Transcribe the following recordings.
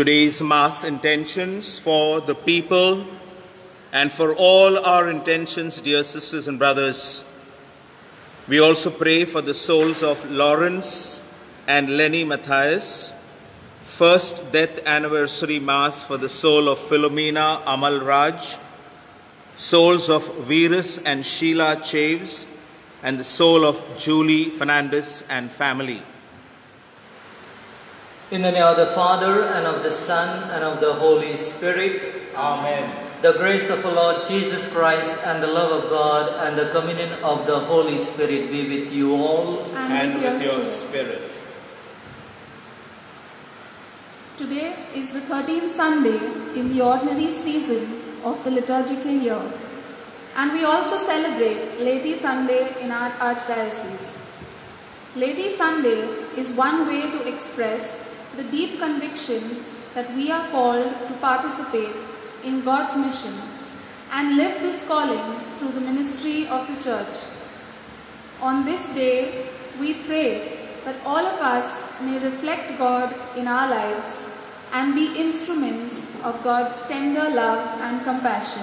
Today's Mass intentions for the people and for all our intentions, dear sisters and brothers. We also pray for the souls of Lawrence and Lenny Matthias. First death anniversary Mass for the soul of Philomena Amal Raj, souls of Virus and Sheila Chaves, and the soul of Julie Fernandez and family. In the name of the Father, and of the Son, and of the Holy Spirit, Amen. the grace of our Lord Jesus Christ, and the love of God, and the communion of the Holy Spirit be with you all. And with your spirit. spirit. Today is the 13th Sunday in the ordinary season of the liturgical year. And we also celebrate Laity Sunday in our Archdiocese. Laity Sunday is one way to express the deep conviction that we are called to participate in God's mission and live this calling through the ministry of the Church. On this day, we pray that all of us may reflect God in our lives and be instruments of God's tender love and compassion.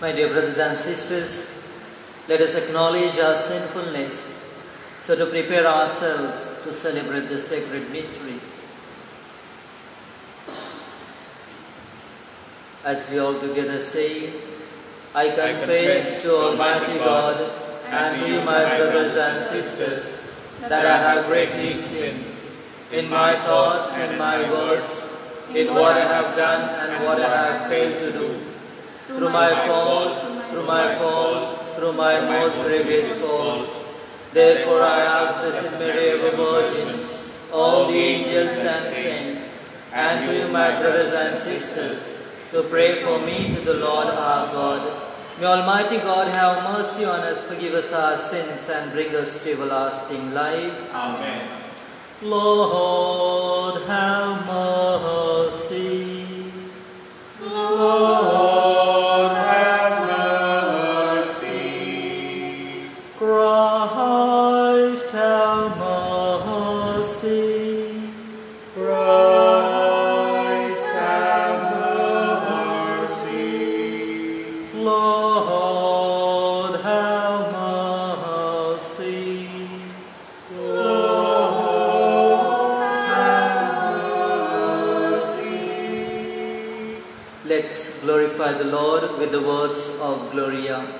My dear brothers and sisters, let us acknowledge our sinfulness so to prepare ourselves to celebrate the sacred mysteries. As we all together say, I confess to Almighty God and to you, my brothers and sisters, that I have greatly sinned in my thoughts and my words, in what I have done and what I have failed to do. Through my fault, through my fault, through my most grievous fault. Therefore I ask Blessed Mary, ever Virgin, all the angels and saints, and to you, my brothers and sisters, to pray for me to the Lord our God. May Almighty God have mercy on us, forgive us our sins, and bring us to everlasting life. Amen. Lord, have mercy. Lord, Gloria.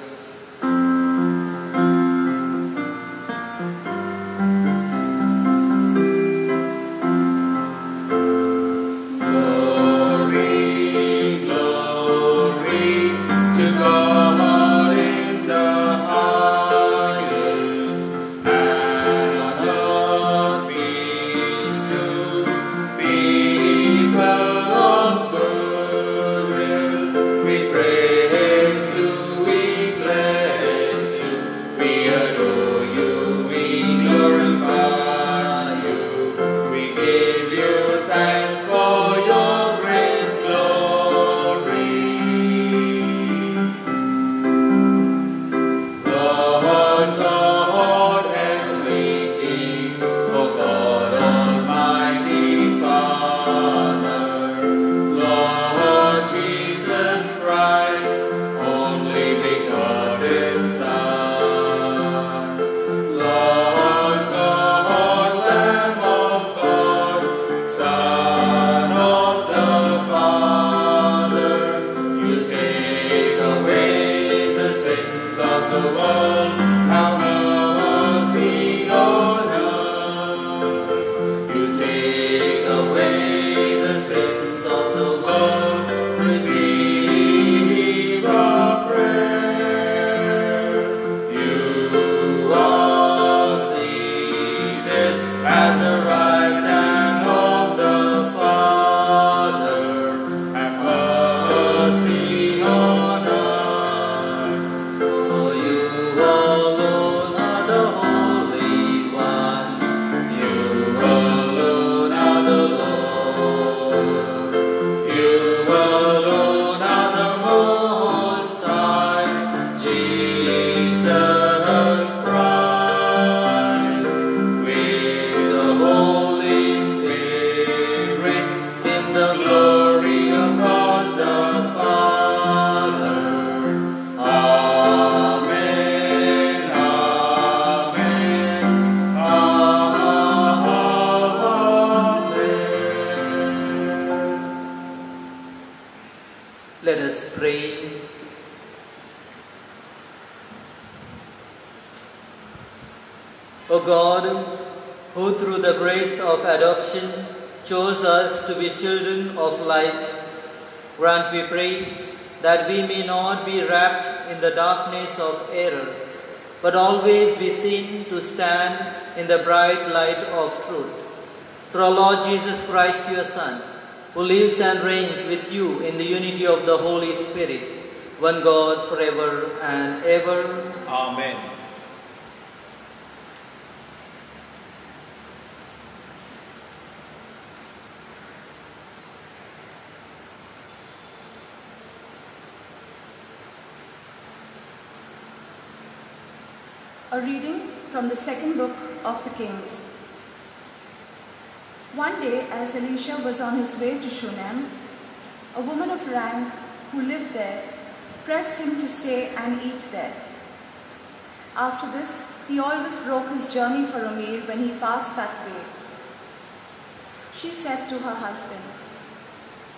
Chose us to be children of light, grant, we pray, that we may not be wrapped in the darkness of error, but always be seen to stand in the bright light of truth. Through our Lord Jesus Christ, your Son, who lives and reigns with you in the unity of the Holy Spirit, one God forever and ever. Amen. A reading from the second book of the Kings. One day, as Elisha was on his way to Shunem, a woman of rank who lived there pressed him to stay and eat there. After this, he always broke his journey for a meal when he passed that way. She said to her husband,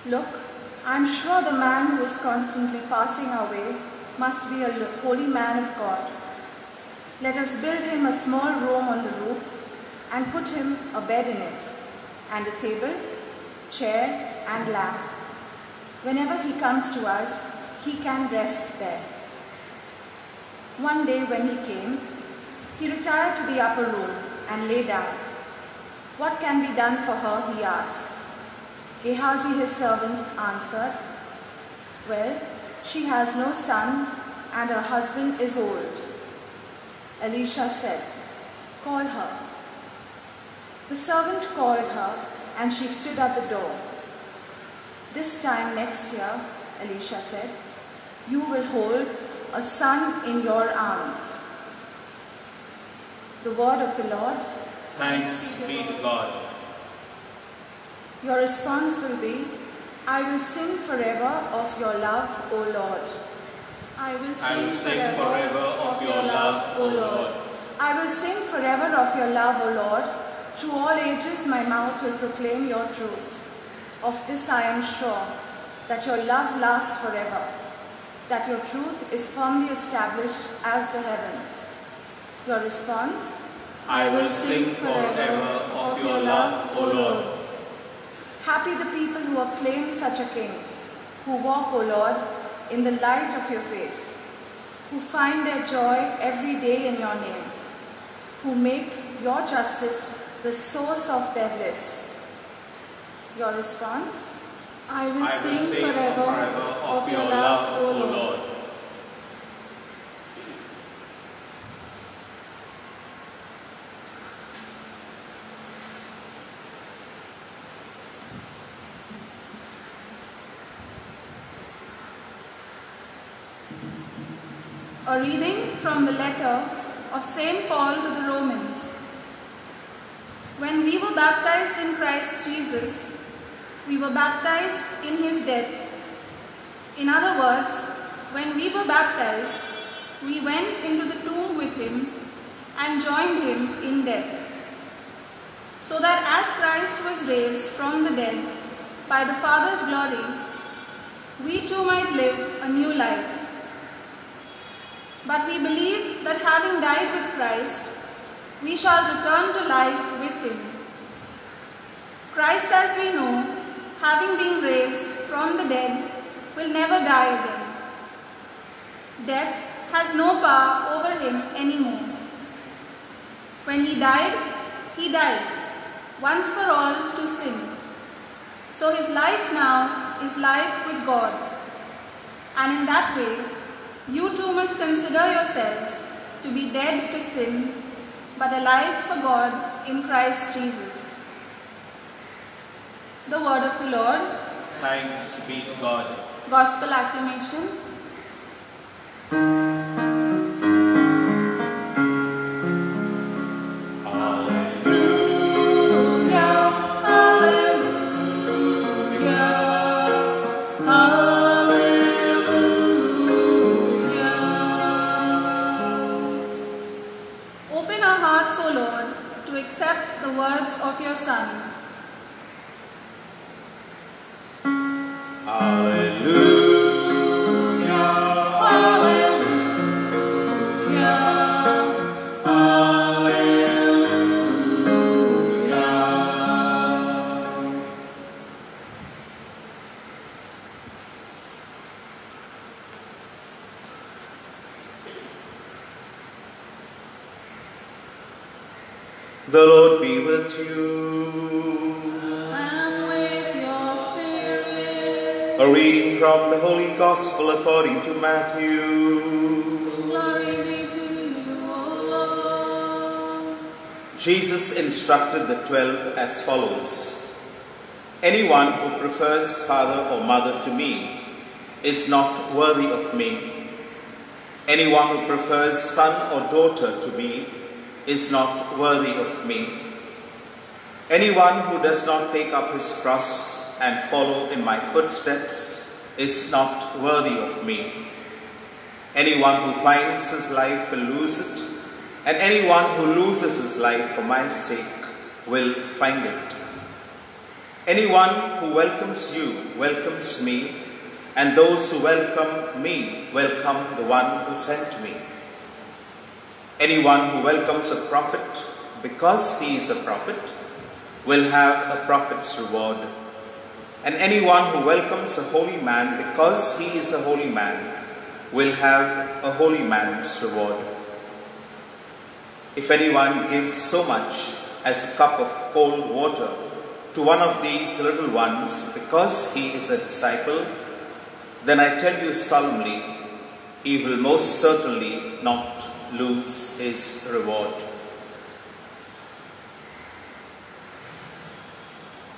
Look, I am sure the man who is constantly passing our way must be a holy man of God. Let us build him a small room on the roof and put him a bed in it, and a table, chair, and lamp. Whenever he comes to us, he can rest there. One day when he came, he retired to the upper room and lay down. What can be done for her, he asked. Gehazi, his servant, answered, Well, she has no son, and her husband is old. Elisha said, Call her. The servant called her, and she stood at the door. This time next year, Elisha said, you will hold a son in your arms. The word of the Lord. Thanks be to God. Your response will be, I will sing forever of your love, O Lord. I will sing, I will sing forever, forever of your love, O Lord. I will sing forever of your love, O Lord. Through all ages my mouth will proclaim your truth. Of this I am sure, that your love lasts forever, that your truth is firmly established as the heavens. Your response? I will sing forever of your love, O Lord. Happy the people who acclaim such a king, who walk, O Lord, in the light of your face, who find their joy every day in your name, who make your justice the source of their bliss. Your response? I will, I will sing, sing forever, of your love, O Lord. Reading from the letter of St. Paul to the Romans. When we were baptized in Christ Jesus, we were baptized in his death. In other words, when we were baptized, we went into the tomb with him and joined him in death. So that as Christ was raised from the dead by the Father's glory, we too might live a new life. But we believe that having died with Christ, we shall return to life with him. Christ, as we know, having been raised from the dead, will never die again. Death has no power over him anymore. When he died, he died, once for all to sin. So his life now is life with God. And in that way, you too must consider yourselves to be dead to sin, but alive for God in Christ Jesus. The word of the Lord, Thanks be to God. Gospel acclamation. The Lord be with you. And with your spirit. A reading from the Holy Gospel according to Matthew. Glory be to you, O Lord. Jesus instructed the twelve as follows Anyone who prefers father or mother to me is not worthy of me. Anyone who prefers son or daughter to me is not worthy of me. Anyone who does not take up his cross and follow in my footsteps is not worthy of me. Anyone who finds his life will lose it, and anyone who loses his life for my sake will find it. Anyone who welcomes you welcomes me, and those who welcome me welcome the one who sent me. Anyone who welcomes a prophet because he is a prophet will have a prophet's reward. And anyone who welcomes a holy man because he is a holy man will have a holy man's reward. If anyone gives so much as a cup of cold water to one of these little ones because he is a disciple, then I tell you solemnly, he will most certainly not lose his reward.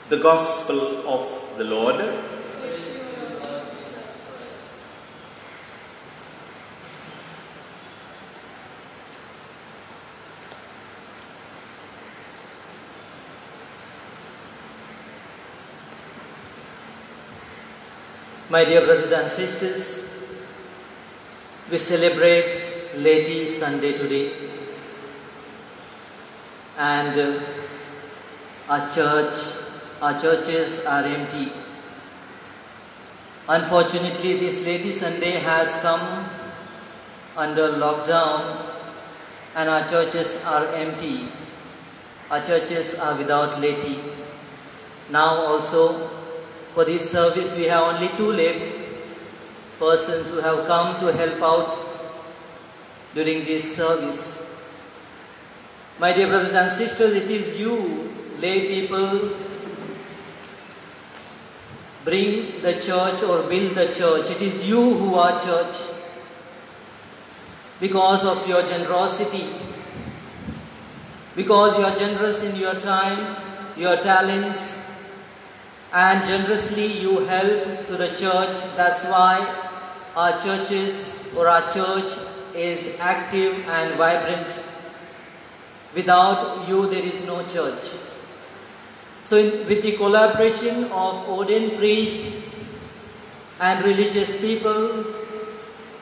The Gospel of the Lord. My dear brothers and sisters, we celebrate Laity Sunday today, and uh, our church, our churches are empty. Unfortunately, this Laity Sunday has come under lockdown, and our churches are empty. Our churches are without laity. Now also for this service, we have only two lay persons who have come to help out during this service. My dear brothers and sisters, it is you, lay people, bring the church or build the church. It is you who are church because of your generosity, because you are generous in your time, your talents, and generously you help to the church. That's why our churches or our church is active and vibrant. Without you, there is no church. So, in, with the collaboration of ordained priests and religious people,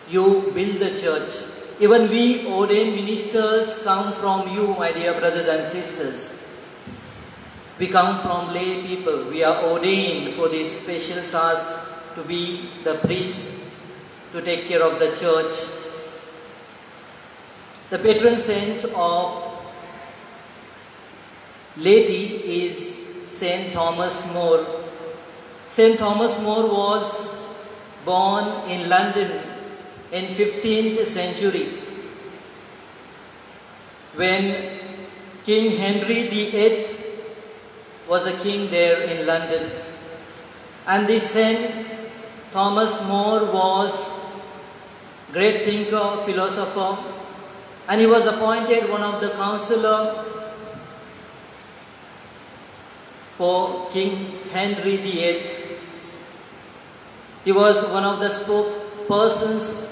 you build the church. Even we ordained ministers come from you, my dear brothers and sisters. We come from lay people. We are ordained for this special task to be the priest, to take care of the church. The patron saint of laity is Saint Thomas More. Saint Thomas More was born in London in 15th century when King Henry VIII was a king there in London. And this Saint Thomas More was great thinker, philosopher, and he was appointed one of the counselor for King Henry VIII. He was one of the spokespersons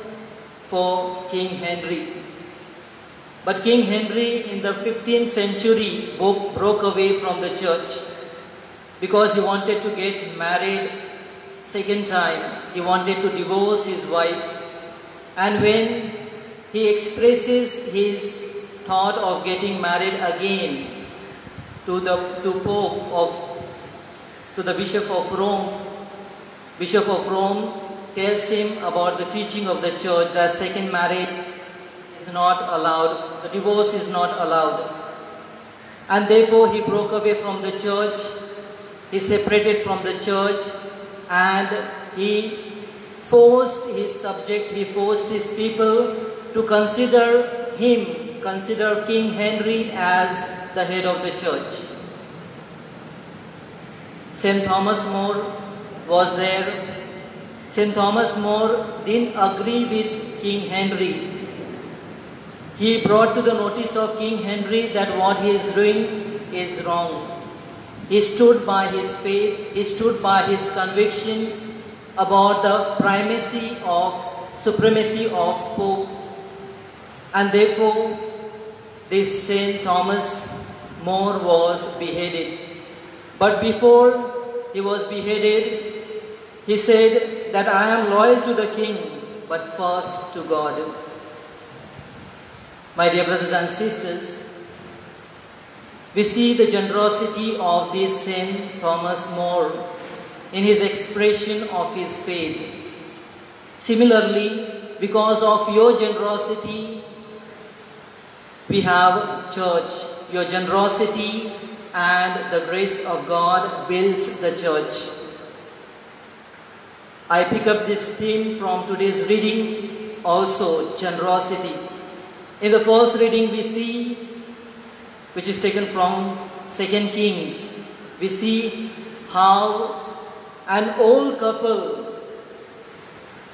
for King Henry. But King Henry in the 15th century broke away from the church because he wanted to get married second time. He wanted to divorce his wife. And when he expresses his thought of getting married again to the to Pope of to the Bishop of Rome, Bishop of Rome tells him about the teaching of the church that second marriage is not allowed, the divorce is not allowed. And therefore he broke away from the church, he separated from the church, and he forced his subject, he forced his people to consider him, consider King Henry as the head of the church. St. Thomas More was there. St. Thomas More didn't agree with King Henry. He brought to the notice of King Henry that what he is doing is wrong. He stood by his faith, he stood by his conviction about the primacy of supremacy of Pope. And therefore, this Saint Thomas More was beheaded. But before he was beheaded, he said that I am loyal to the king, but first to God. My dear brothers and sisters, we see the generosity of this Saint Thomas More in his expression of his faith. Similarly, because of your generosity, we have church. Your generosity and the grace of God builds the church. I pick up this theme from today's reading, also generosity. In the first reading, we see, which is taken from Second Kings, we see how an old couple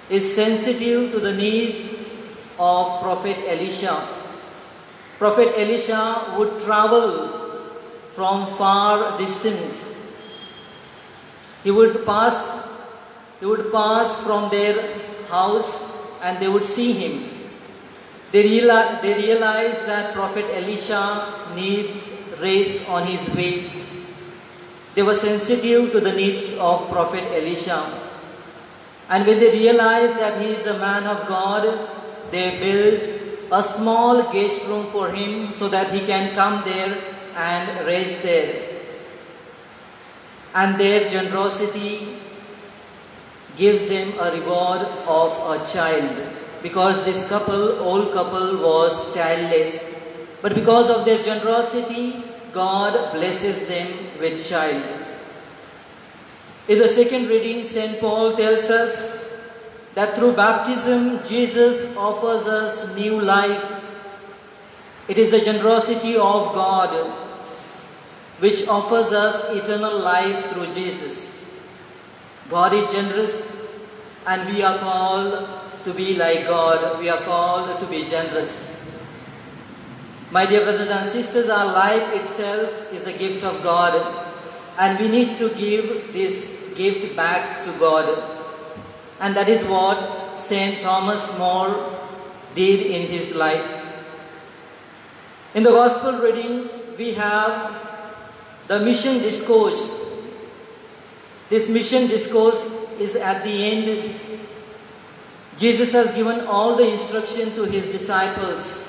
is sensitive to the need of Prophet Elisha. Prophet Elisha would travel from far distance. He would pass, he would pass from their house and they would see him. They, realize, they realize that Prophet Elisha needs rest on his way. They were sensitive to the needs of Prophet Elisha. And when they realized that he is a man of God, they built a small guest room for him so that he can come there and rest there. And their generosity gives them a reward of a child because this couple, old couple, was childless. But because of their generosity, God blesses them with child. In the second reading, St. Paul tells us that through baptism, Jesus offers us new life. It is the generosity of God which offers us eternal life through Jesus. God is generous and we are called to be like God. We are called to be generous. My dear brothers and sisters, our life itself is a gift of God and we need to give this gift back to God. And that is what St. Thomas More did in his life. In the Gospel reading, we have the mission discourse. This mission discourse is at the end. Jesus has given all the instruction to his disciples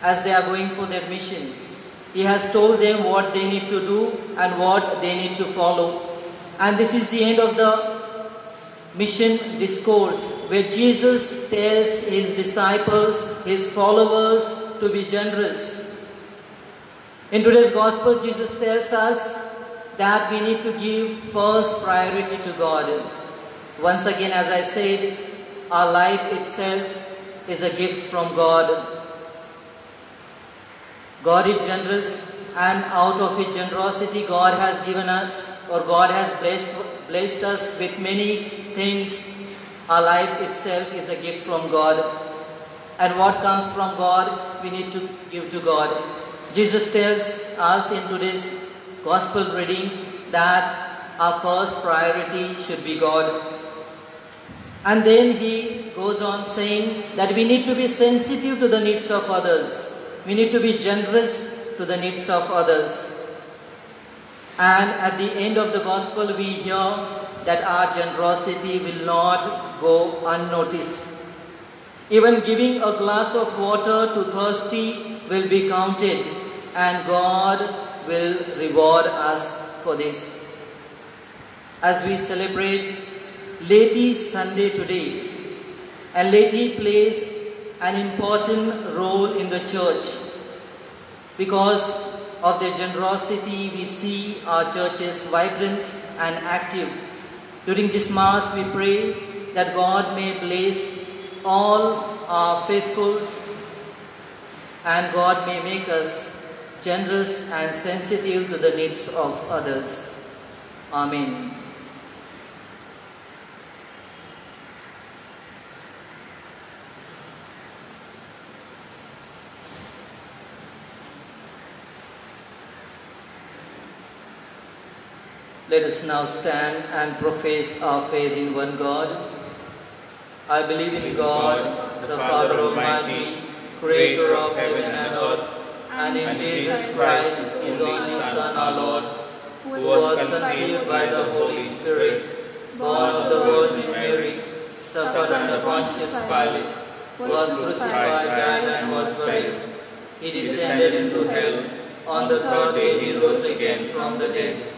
as they are going for their mission. He has told them what they need to do and what they need to follow. And this is the end of the mission discourse where Jesus tells his disciples, his followers to be generous. In today's gospel, Jesus tells us that we need to give first priority to God. Once again, as I said, our life itself is a gift from God. God is generous and out of his generosity God has given us or God has blessed, blessed us with many things. Our life itself is a gift from God. And what comes from God, we need to give to God. Jesus tells us in today's gospel reading that our first priority should be God. And then he goes on saying that we need to be sensitive to the needs of others. We need to be generous to the needs of others. And at the end of the gospel, we hear that our generosity will not go unnoticed. Even giving a glass of water to thirsty will be counted, and God will reward us for this. As we celebrate Laity Sunday today, and laity plays an important role in the church. Because of their generosity, we see our churches vibrant and active. During this Mass, we pray that God may bless all our faithful and God may make us generous and sensitive to the needs of others. Amen. Let us now stand and profess our faith in one God. I believe in God, the Father Almighty, creator of heaven and earth, and in Jesus Christ, his only Son, our Lord, who was conceived by the Holy Spirit, born of the Virgin Mary, suffered under Pontius Pilate, was crucified, died, and was buried. He descended into hell. On the third day he rose again from the dead.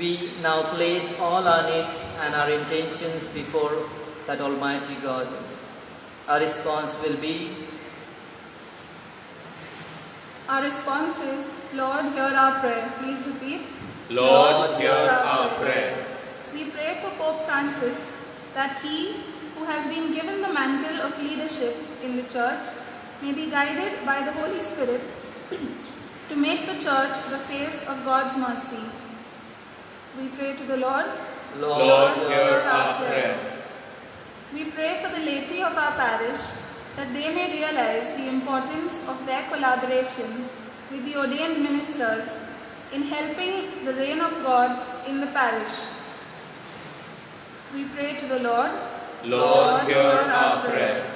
we now place all our needs and our intentions before that Almighty God. Our response will be Our response is, Lord, hear our prayer. Please repeat. Lord, hear our prayer. We pray for Pope Francis that he, who has been given the mantle of leadership in the Church, may be guided by the Holy Spirit to make the Church the face of God's mercy. We pray to the Lord. Lord, hear our prayer. We pray for the laity of our parish that they may realize the importance of their collaboration with the ordained ministers in helping the reign of God in the parish. We pray to the Lord. Lord, hear our prayer.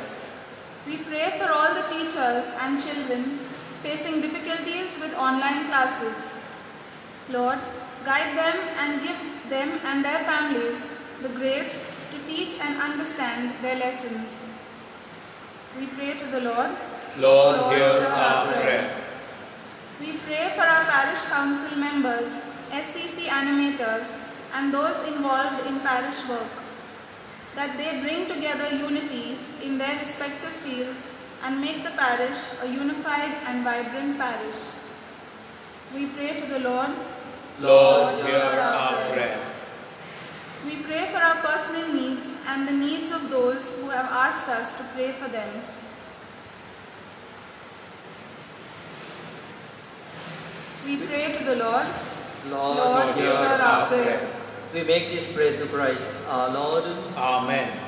We pray for all the teachers and children facing difficulties with online classes. Lord, guide them and give them and their families the grace to teach and understand their lessons. We pray to the Lord. Lord, hear our prayer. We pray for our parish council members, SCC animators, and those involved in parish work, that they bring together unity in their respective fields and make the parish a unified and vibrant parish. We pray to the Lord. Lord, hear our prayer. We pray for our personal needs and the needs of those who have asked us to pray for them. We pray to the Lord. Lord, Lord, hear hear our our prayer. prayer. We make this prayer to Christ, our Lord. Amen.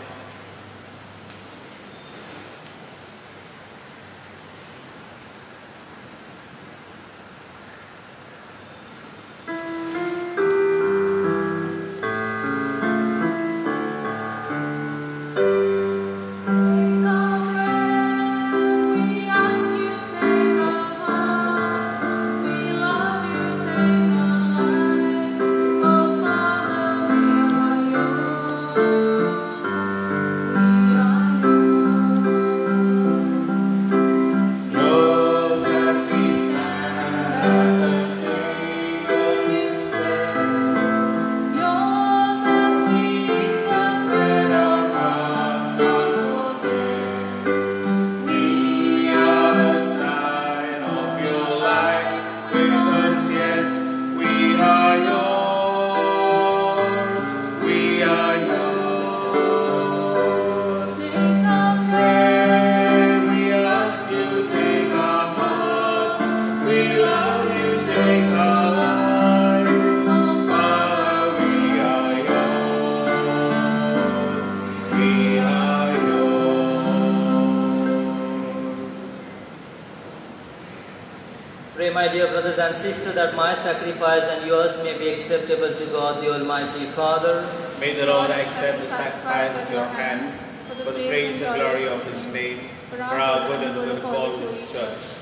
And that my sacrifice and yours may be acceptable to God, the Almighty Father. May the Lord accept the sacrifice at your hands for the praise and glory of his name, for our good and the good of all his church.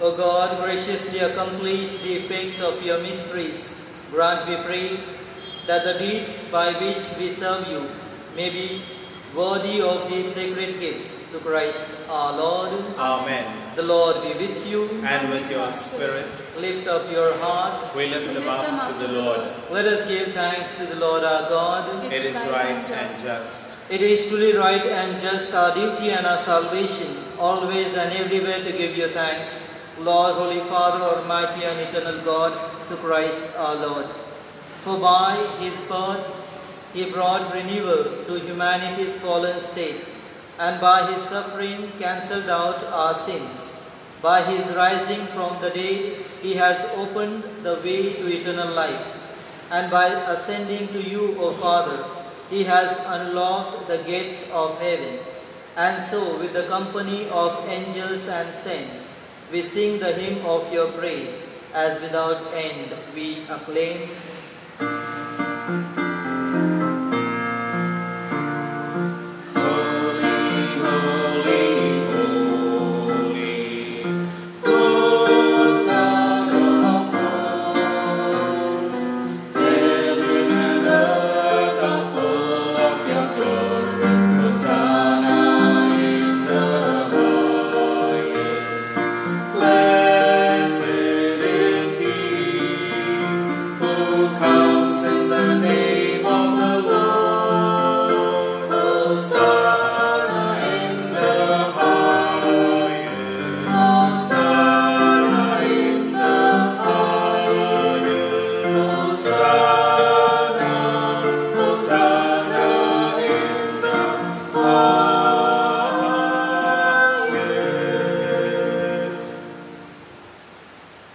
O God, graciously accomplish the effects of your mysteries. Grant, we pray, that the deeds by which we serve you may be worthy of these sacred gifts to Christ our Lord. Amen. The Lord be with you. And with your spirit, Lift up your hearts. we lift them up to the Lord. Let us give thanks to the Lord our God. It is right and just. It is truly right and just our duty and our salvation, always and everywhere to give you thanks. Lord, Holy Father, Almighty and Eternal God, to Christ our Lord. For by his birth he brought renewal to humanity's fallen state, and by his suffering cancelled out our sins. By his rising from the dead, he has opened the way to eternal life. And by ascending to you, O Father, he has unlocked the gates of heaven. And so, with the company of angels and saints, we sing the hymn of your praise, as without end we acclaim.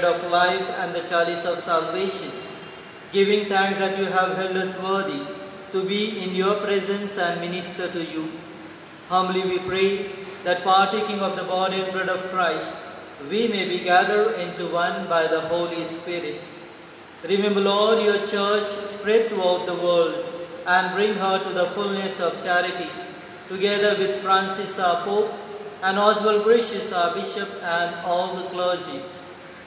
Bread of life and the chalice of salvation, giving thanks that you have held us worthy to be in your presence and minister to you. Humbly we pray that partaking of the body and blood of Christ, we may be gathered into one by the Holy Spirit. Remember, Lord, your church spread throughout the world and bring her to the fullness of charity, together with Francis our Pope and Oswald Gracias our Bishop and all the clergy.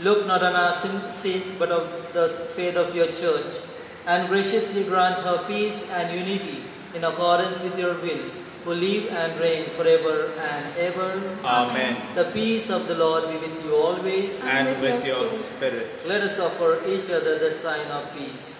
look not on our sin, sin but of the faith of your church, and graciously grant her peace and unity in accordance with your will, who live and reign forever and ever. Amen. The peace of the Lord be with you always. And with your spirit. Let us offer each other the sign of peace.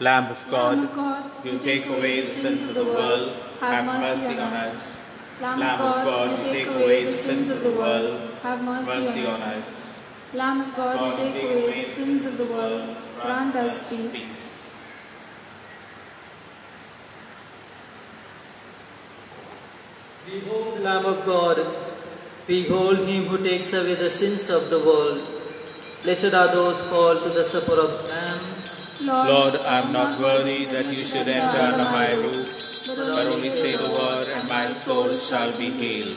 Lamb of Lamb God, of God, you take away the sins of the world, have mercy on us. Lamb of God, you take away the sins of the world, have mercy on us. Lamb of God, you take away the sins of the world, grant us peace. Behold the Lamb of God. Behold him who takes away the sins of the world. Blessed are those called to the supper of the Lamb. Lord, I am not worthy that you should enter under my roof, but only say the word, and my soul shall be healed.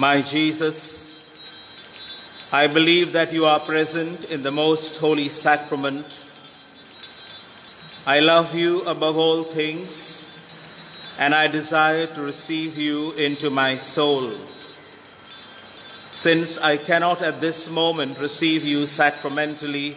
My Jesus, I believe that you are present in the most holy sacrament. I love you above all things, and I desire to receive you into my soul. Since I cannot at this moment receive you sacramentally,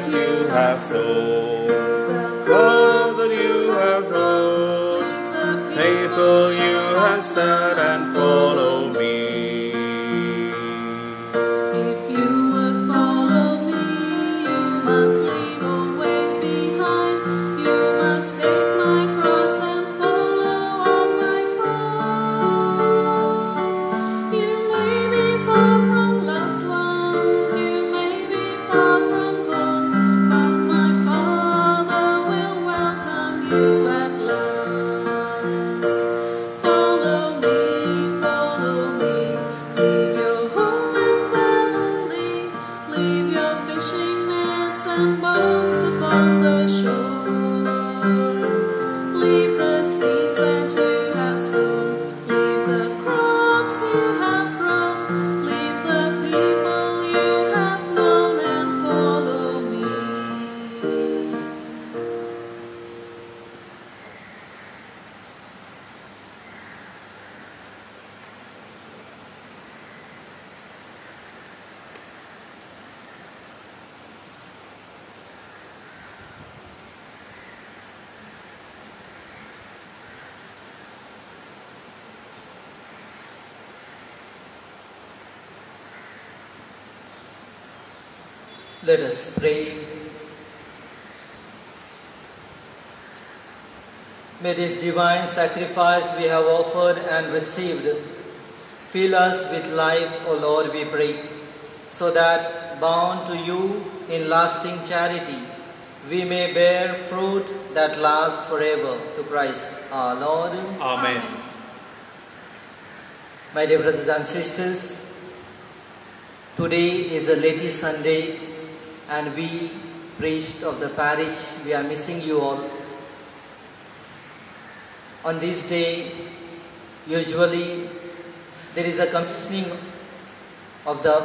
That you have the clothes that you have the people you have served, and Let us pray. May this divine sacrifice we have offered and received fill us with life, O Lord, we pray, so that, bound to you in lasting charity, we may bear fruit that lasts forever to Christ our Lord. Amen. My dear brothers and sisters, today is a Laity Sunday, and we, priest of the parish, we are missing you all. On this day, usually there is a commissioning of the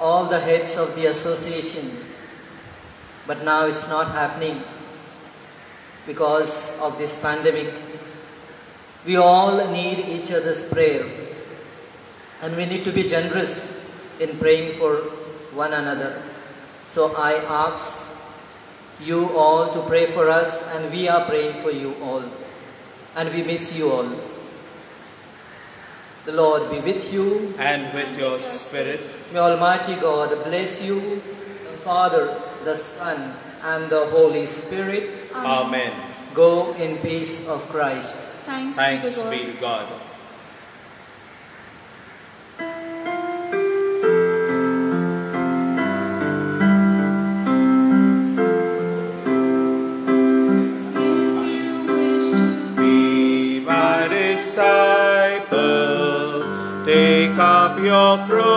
all the heads of the association, but now it's not happening because of this pandemic. We all need each other's prayer, and we need to be generous in praying for one another. So I ask you all to pray for us, and we are praying for you all and we miss you all. The Lord be with you. And with your spirit, May Almighty God bless you, the Father, the Son, and the Holy Spirit. Amen. Go in peace of Christ. Thanks, Thanks be be to to God. God. Your